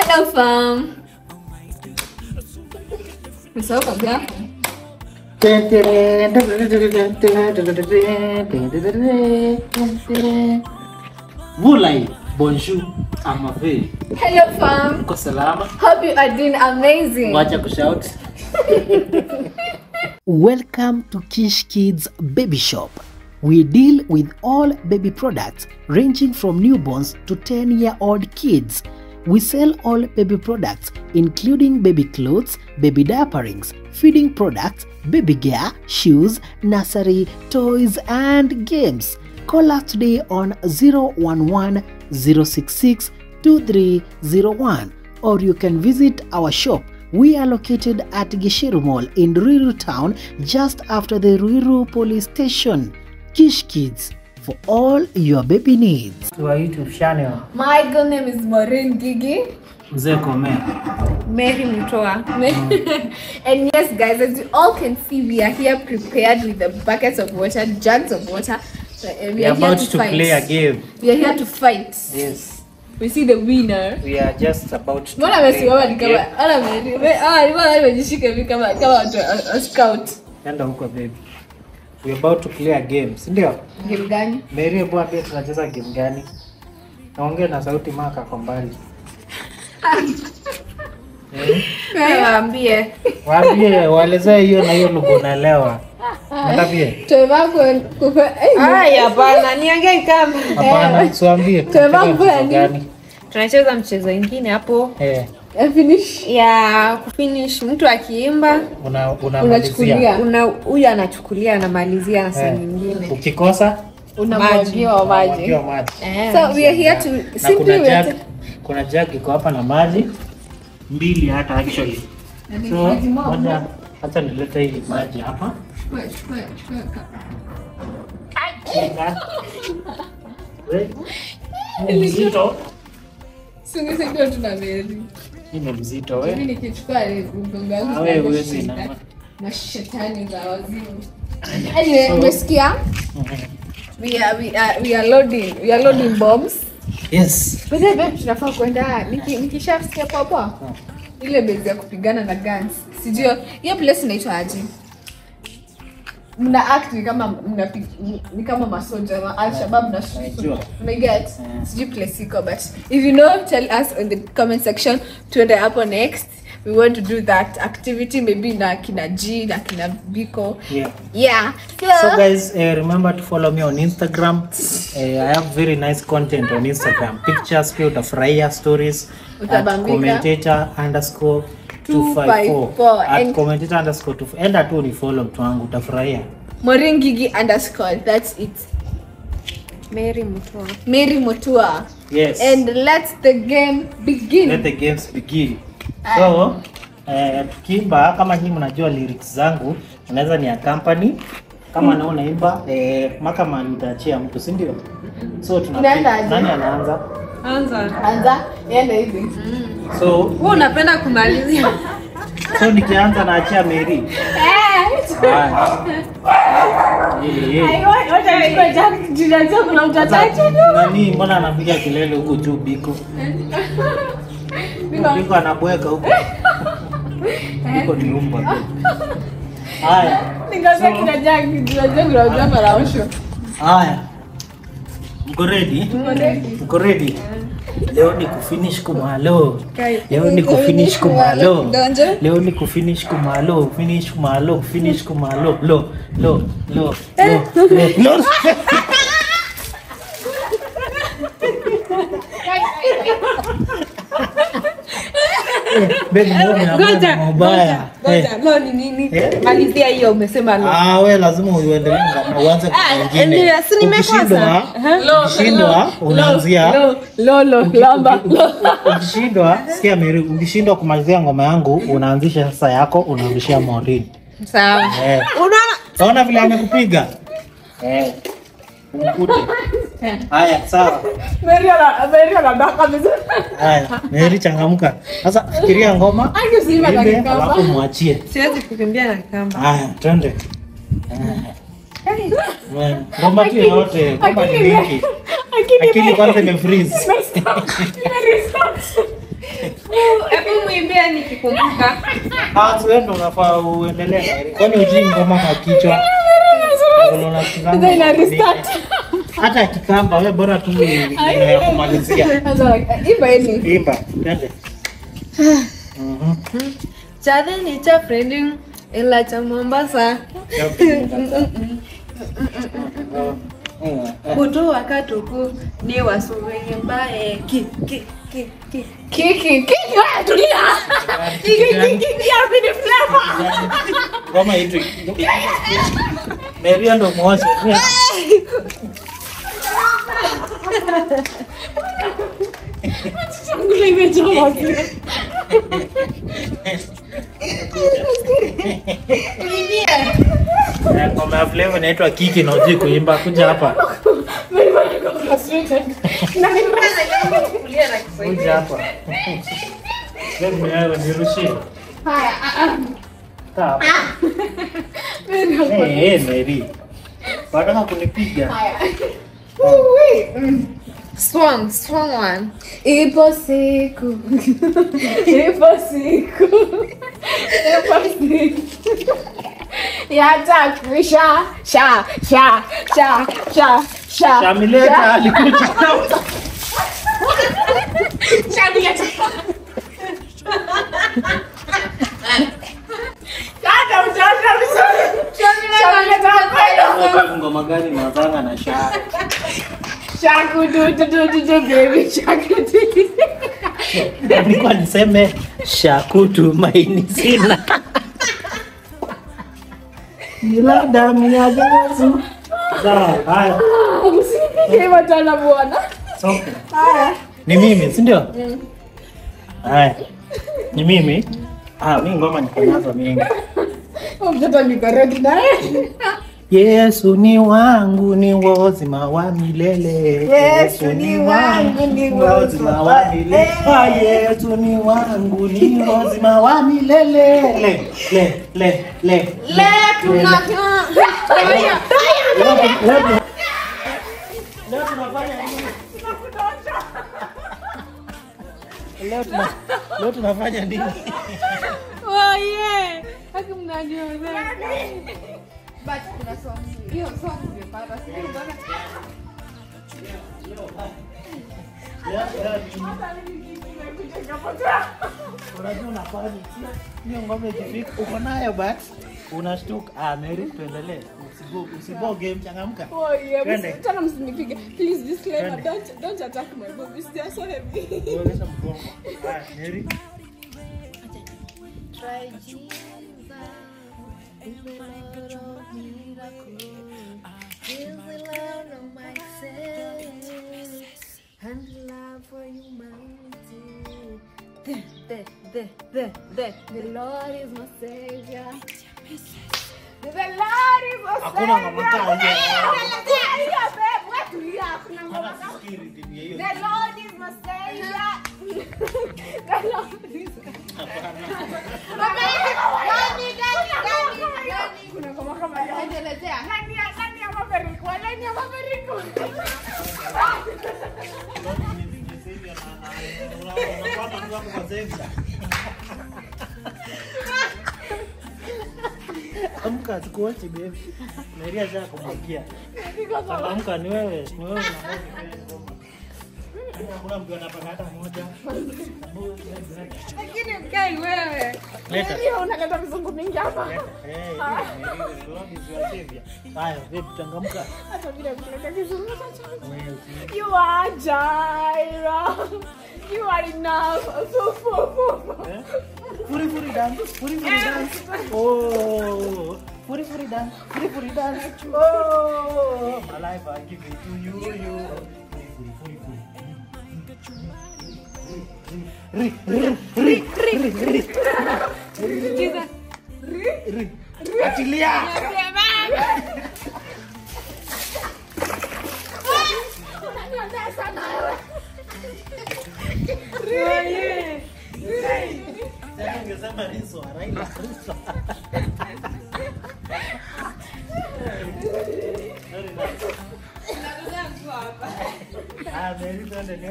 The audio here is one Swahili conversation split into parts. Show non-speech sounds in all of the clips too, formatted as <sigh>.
Hello fam. Msahau kazi yako. Vulai, bonjour, amave. Hello fam. Uko salama? Hope you are doing amazing. Wacha kushout. <laughs> Welcome to Kish Kids Baby Shop. We deal with all baby products ranging from newborns to 10 year old kids. We sell all baby products, including baby clothes, baby diaperings, feeding products, baby gear, shoes, nursery, toys, and games. Call us today on 011 066 2301 or you can visit our shop. We are located at Gishiru Mall in Ruiru town just after the Ruiru police station. Kish Kids for all your baby needs. To our YouTube channel, My girl name is Maureen Gigi. Mzee Kome. Mary Mutoa. Mm. <laughs> and yes, guys, as you all can see, we are here prepared with the buckets of water, jugs of water. So, uh, We are here about to fight. play a game. We are here to fight. Yes. We see the winner. We are just about to Mbona come amesimama come ni kama on, ana on, come on, come amejishika hivi kama kama on, come on, scout. Enda huko baby. We about to play a game, si ndio? Game gani? Mary, hebu ambie tunacheza game gani? Naongea na sauti maka kwa mbali. Eh? Waambie. Waambie waelezee hiyo na hiyo lugha unaelewa. Natambie. Tumevaa kufa. Haya, hapana, niongee kama Hapana, siwaambie. Tumevaa tunacheza kufanya mchezo nini? gani? tunacheza mchezo ingine hapo Eh, Finish. ya kufinish, mtu akiimba una unamalizia. Unachukulia. una huyu anachukulia anamalizia na saa Eh, Ukikosa Unamwagiwa maji. So we are here to Na simply kuna we are jug, kuna jug iko hapa na maji mbili hata actually. So, moja hata nilete hii maji hapa. <laughs> Ni mzito. Singesaidia tuna Mary. Hii ni mzito we. Mimi nikichukua Na wewe sitaenda huwezi kushinda inama. na shetani za wazimu. Anyway, umesikia? We are we are we are loading. We are loading bombs. Yes. Then babe tunafaa kwenda niki nikishasikia poa ile bezi ya kupigana na guns. Sijui hiyo place inaitwa aje? Mna act ni kama mna ni kama masoja na Najua. Una get? Sijui place iko but if you know tell us in the comment section tuende hapo next. We want to do that activity maybe na kina G na kina Biko. Yeah. Yeah. So guys, uh, remember to follow me on Instagram. Uh, I have very nice content on Instagram. Pictures pia utafurahia stories at commentator underscore 254 254. at And- commentator underscore 254. Enda tu ni follow mtu wangu utafurahia. Moringigi underscore. That's it. Mary Mutua. Mary Mutua. Yes. And let the game begin. Let the games begin. So, eh, tukiimba kama hii mnajua lyrics zangu, unaweza ni accompany kama na unaimba eh, makama nitaachia mtu, si ndio? So tunaanza Inaenda nani anaanza? Anza. Anza, hivi. So, Wewe unapenda kumalizia. so nikianza naachia Mary. Sasa, Nani mbona anapiga kelele huko juu Biko? Biko anabweka huko. Biko ni umba. Haya. Haya. Mko ready? Mko ready? Leo ni kufinish kumalo. Leo ni kufinish kumalo. Leo ni kufinish kumalo. Finish kumalo. Finish kumalo. Lo, lo, lo, lo, lo, <laughs> Malizia hiyo umesema lo. Ah, we lazima uendelee na uanze kwa ndio, wengine. si nimekosa. Ukishindwa, ukishindwa unaanzia Lolo, lamba. <laughs> ukishindwa, sikia Mary, ukishindwa kumalizia ngoma yangu unaanzisha sasa yako unarudishia Maureen. Sawa. Eh. Unaona? Vile amekupiga? Eh. Haya, sawa. Haya, Mary changamka. Sasa fikiria ngoma. Akisema na Imbe, kikamba. alafu muachie. Siwezi kukimbia na kamba. Haya, twende. Ngoma tu yote, ngoma ni mingi. Akili kwanza imefreeze. nikikumbuka. Ah, si wewe ndo unafaa uendelee. Kwani ujui ngoma kwa kichwa? Ndio ina restart. Hata kikamba wewe bora tu ya kumalizia. Imba ini. Imba, twende. Mhm. Chadhe ni cha friending ila cha Mombasa. Kutu <laughs> wakatuku ni wasuwenye mbae ki ki ki tulia. Flavor. Ngoma. <laughs> Meria ndo mwoshe. Changula imejaa maziwa. Ngoma ya flavor inaitwa Kiki na ujui kuimba. Kuja hapa. Kuja hapa. Wewe mwenyewe nirushie. Haya, ah, ah. Eh, eh, Mary. Wataka kunipiga. Haya. Mm. Swang, swang one. Ipo siku. Ipo siku. Ipo siku. Yatakwisha. Sha, sha, sha, sha, sha. Shamileta alikuja. Shamileta. Kaka utaona vizuri. Shamileta Shamileta. Ngoma gani nazanga na shaa? Nilikuwa niseme shakutu maini sina. Ila damu ya Yesu. Bwana. Ni mimi, si ndio? Haya. Ni mimi. Ah, mimi ngoma niko nazo mingi. Mtoto naye. Yesu ni wangu ni wozima wa milele. Yesu ni wangu, ni wozima wa milele. Ah, Yesu ni wangu ni wozima wa milele. Le le le le. Le tuna Haya. Leo tunafanya nini? Leo tuna leo tunafanya nini? Oh yeah. Haki mnaniona. But kuna song. Hiyo song nimepata. Sijui mbona. Unajua hiyo ikifika uko nayo but unashtuka. Ah, Mary tuendelee. usiboge usibo game changamka. Yeah. Twende. msi- Tena msinipige. Please disclaimer. Don't don't attack my boobies. They are so heavy. Uonyesha mgongo. Haya, Mary. Try Jesus. He's the Lord of miracles. He's the Lord of my sins. And love for humanity. The, the, the, the, the. The Lord is my savior. The Lord is my Hakuna ngoma kama hiyo. Hiyo babe, wewe tulia. Hakuna ngoma Hata kama sisikii rhythm ya hiyo. The Lord is my savior. The Lord is Kuna Amka sikuachi baby. Mary za kumwagia. Amka ni wewe, ni wewe unaona ngoma. Hakuna mtu anapata hata moja. Lakini mkai wewe. Leta. Hiyo unaleta mizungu mingi hapa. Eh, Mary, the Lord is your savior. Haya, babe changamka. Hata vile kuleta kizungu cha Wewe You are Jaira. you are enough. So, so, so, so. Puri Puri dance. Puri Puri dance. Oh. Puri Puri dance. Puri Puri dance. Oh. My life I give it to you. you. Puri Puri Puri. Ri, ri, ri, ri, ri, ri. Jesus. Ri, ri. Atilia. Atilia. Raila. Ah, Mary, twende ni.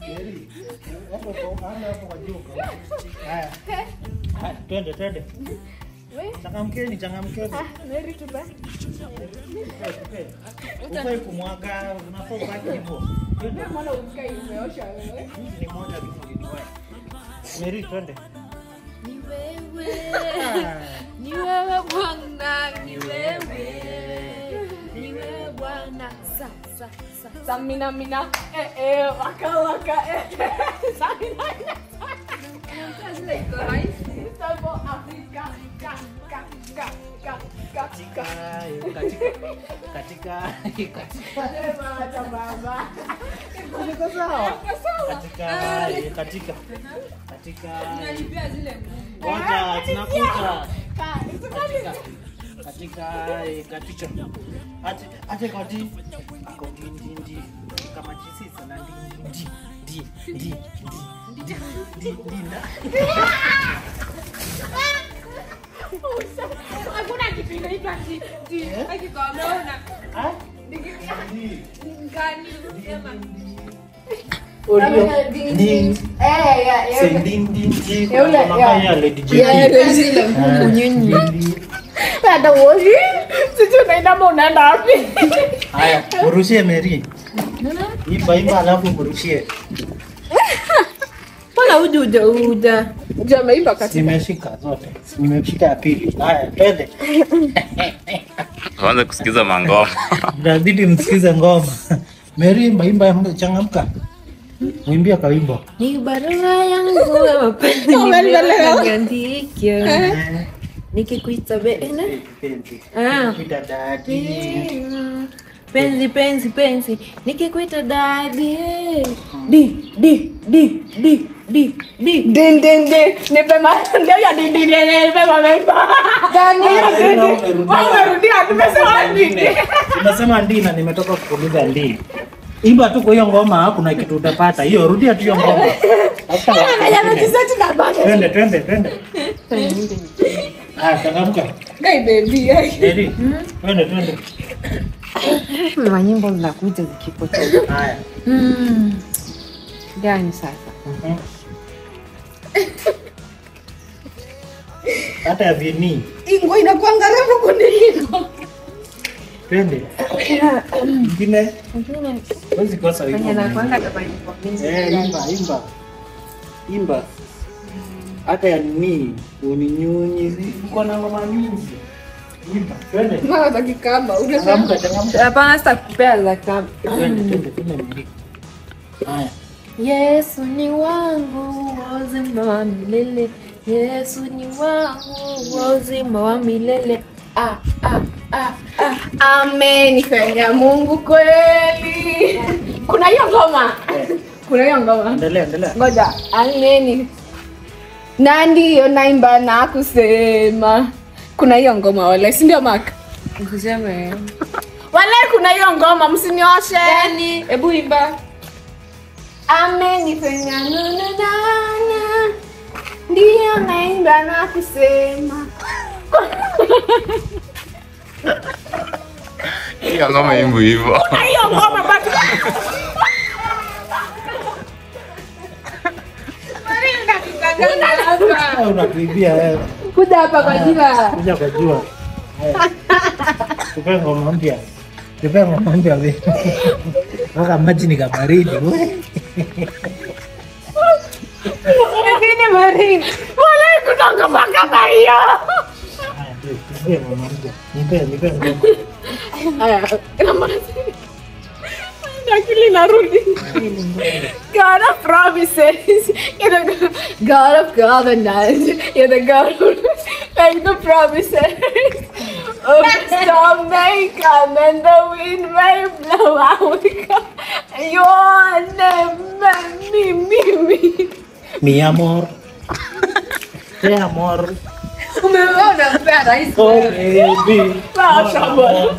Mary, hapo kwa anda hapo kwa juu. Haya. Haya, twende twende. Changamkeni, changamkeni. Mary tuba. Ufai kumwaga, unafaa ubaki hivyo. Meri, twende. Ni wewe, ni wewe Bwana, ni wewe, ni wewe Bwana. Sa, sa, sa, mina, mina, eh, eh, waka, waka, eh, eh. sa, mina, mina, sa. Translate, right? katika katika katika katika di di di di di aku lagi pilih di di lagi kalau nak di di di di dia mah Audio. Ding. Eh ya ya. Sing ding ding ding. Ya udah ya. Ya lo di Ya ya dari sini. Bunyinya. Tak ada wajib. Cucu nak mau nanda api. Ayo, urusin Mary. Imba imba alafu mrushie. <laughs> mbona uja uja uja Je, ameimba katika. Nimeshika zote. Nimeshika ya pili. Haya, twende. <laughs> Kwanza kusikiza mangoma. <laughs> Inabidi msikize ngoma. Mary, imba imba changamka. Mwimbia kawimbo. ni barua yangu ya mapenzi nimeandikia nikikuita bena Ah. Kuita dadi penzi penzi penzi. Nikikwita dadi mm. di di di di di di. Din din din. Nipemaya dindimerudiatumesema ndina nimetoka kukuliza ndii Imba tu kwa hiyo ngoma, kuna kitu utapata. Hiyo rudia tu hiyo ngoma. Twende, twende, twende. Ah, changamka. Gai baby. Twende, twende twende. manyimbo zinakuja zikipotea Haya. gani sasa Mhm. Hata ya vini. Ingo inakuwa ngaramu kuniliko. Twende. Ingine. Wezi kosa kwenye wimbo. nakwanga kabanyimbo mingi Eh, imba, imba. Imba. Hata ya nini? Uninyunyi. Uko na ngoma mingi. Mama za kikamba hapana sitakupea za. Haya. Yesu ni wangu wa uzima wa milele, Yesu ni wangu wa uzima wa milele. Ah, ah, ah, ah. amenifanya Mungu kweli. Kuna hiyo ngoma. Kuna hiyo ngoma. Endelea, endelea. Ngoja, Amen. Na ndiyo naimba na kusema. Kuna hiyo ngoma wala si ndio Mark? Usiseme. Wala kuna hiyo ngoma msinioshe. Yaani, hebu imba. Amenifanya nununana. Ndiyo naimba na kusema. Hiyo ngoma imbu hivyo. Hiyo ngoma bado. Ah, Unatuibia wewe. Kuja hapa kwa jua. Kuja kwa jua. Tupengo mpya. Tupengo mpya wewe. Mpaka maji ni kabaridi wewe. Lakini Mari, wala kutoka mpaka hiyo. Nipe, nipe. Haya, kama God of promises, you're the God of covenants, you're the God who make the promises. Oh, the storm may come and the wind may blow out. Your name, me, me, me. Mi amor. Te amor. Umeona mpea rais. Oh baby. Sasa bwana.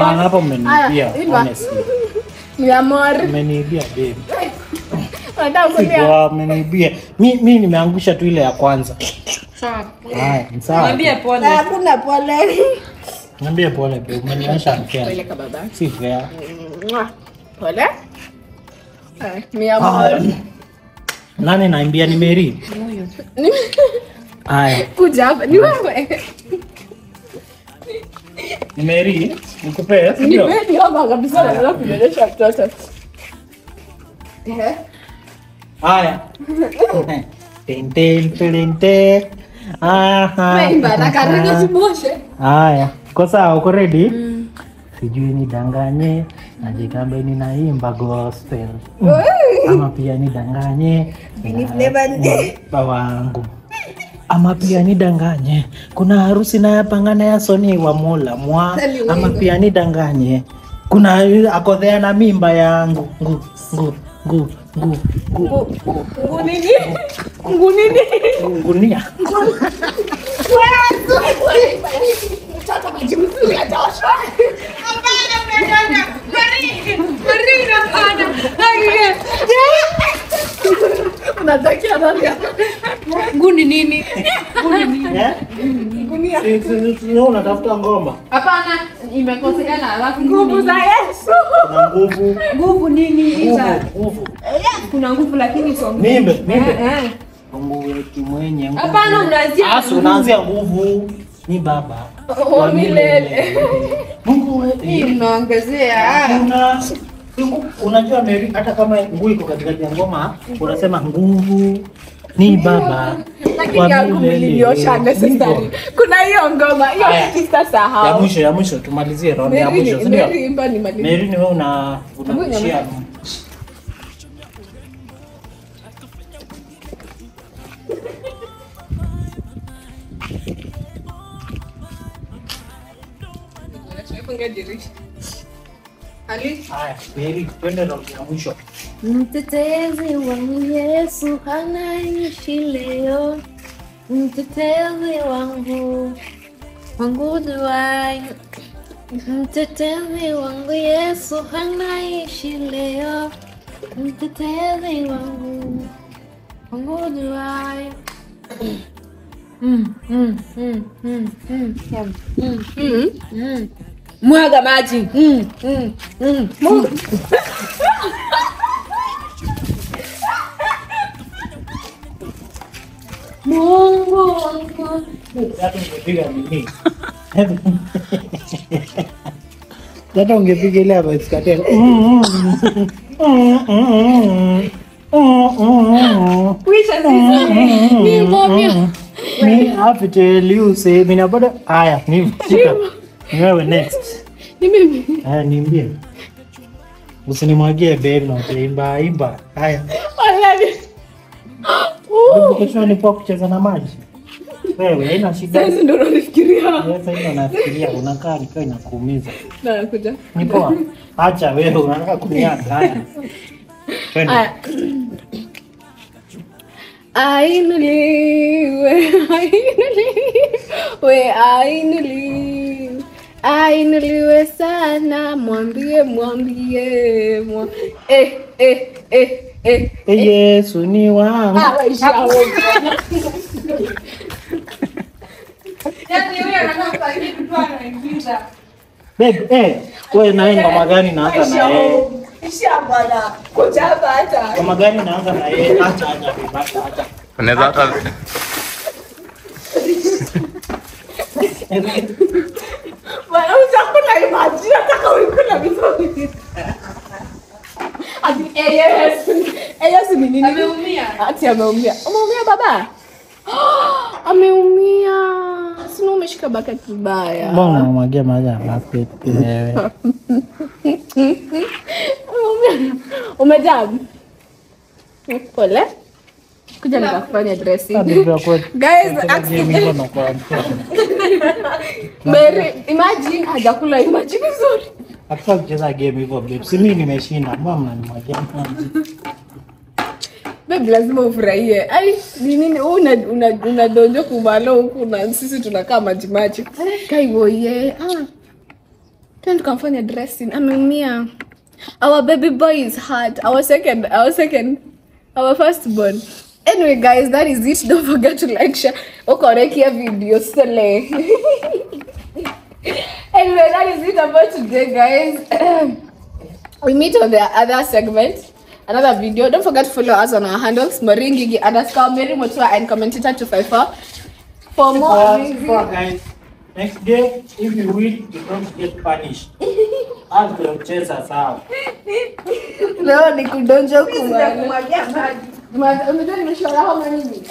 Hapana, mmeniibia honestly. Mi. Mmeniibia babe. Mmeniibia. Mi mi nimeangusha tu ile ya kwanza. Haya, sawa. Mwambie pole. Hakuna pole. Niambie pole babe, umenionyesha. Pole. Si fair. Pole. Aya, Mi. Nani naimbia ni Mary? Haya, Kuja hapa. Ni wewe. Ni Mary. Nikupee, si ndio? Nipendi hapa kabisa nataka kunyonyesha mtoto. Eh. Haya. Ten ten ten ten. Aha. Maimba na karibu simoshe. Haya, uko sawa? Uko ready? Sijui nidanganye, najikambe ninaimba gospel ama pia nidanganye baba wangu ama pia nidanganye kuna harusi nayapangana ya soni wa mola mwa ama pia nidanganye kuna akodhea na mimba ya ngu ngu ngu ngu ngu Ngu nini? Ngu nini? ngunia. Unatakia nani hapa? Nguni nini? Eh? Si- si- si- unatafuta ngoma Hapana, imekosekana alafu Nguvu za Yesu. na nguvu nguvu nini? nguvu nguvu Kuna nguvu lakini sio nguvu. mimbe mimbe Eh, eh. Mungu mwenye nguvu. Hapana, unaanzia Asi, unaanzia nguvu ni baba Wa milele. Mungu wetu Hii unaongezea. Kuna unajua Mary, hata kama nguvu iko katikati ya ngoma unasema nguvu ni baba Lakini yangu necessary. Kuna hiyo ngoma, hiyo sahau. ya mwisho ya mwisho tumalizie round ya mwisho ndio? Mary imba ni maliza. Mary ni wewe una unabishia haya Mary twende round ya mwisho Mtetezi wangu Yesu anaishi leo, mtetezi wangu wangu duai, mtetezi wangu Yesu anaishi leo, mtetezi wangu wangu duai. Mm, mm, mm, mm, mm, mm, mm, mm. Mwaga maji. Mm, mm, mm. Mungu wangu. hata ungepiga ile hapa isikatele Me have to tell you say mina bado haya ni wewe next. Ni mimi. haya niambie. Usinimwagie babe na utaimba imba haya kesho ni kwa kucheza na maji. Wewe haina shida. Sasa ndio unafikiria. sasa hiyo unafikiria unakaa nikiwa inakuumiza. Na kuja. ni poa. Acha wewe unataka haya. Twende. Ainuliwe, ainuliwe, ainuliwe, ainuliwe sana, mwambie, mwambie, mwa- eh, eh. Eh, Yesu ni wangu Ah, hapo. babe eh wewe naye ngoma gani naanza na yeye Isha hapa hata. ngoma gani naanza na yeye acha acha Unaweza hata Bwana, utakula imaji, nataka uikula vizuri. Eh, Yesu. Eh, ni nini? Ameumia. Ati ameumia. Umeumia baba? <gasps> Ameumia. Sina umeshika bakati kibaya. mbona unamwagia maji ya basket wewe Umeumia. Umejam. Pole. Kuja nikafanya dressing. Guys, <laughs> Mary, imagine hajakula imagine vizuri. Hatufai kucheza game hivyo babe. Si mimi nimeshinda. Mbona mnanimwagia maji? Babe, lazima ufurahie. Ai, ni nini wewe una una unadonjo kumalo huku na sisi tunakaa maji maji. Kai boye. Ah. Tena tukamfanya dressing. Ameumia. Our baby boy is hurt. Our second, our second, our first born. Anyway, guys, that is it. Don't forget to like, share, ukorekia video sele. <laughs> anyway, that is it about today, guys. <clears throat> we meet on the other segment, another video. Don't forget to follow us on our handles, Maringigi underscore Mary Motua and commentator 254 for more. for, guys. Next day, if you win, you don't get punished. <laughs> Hata tunacheza sawa. Leo ni kudonja kumalo. Ma- Unajua nimeshora how many minutes?